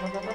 Bye-bye.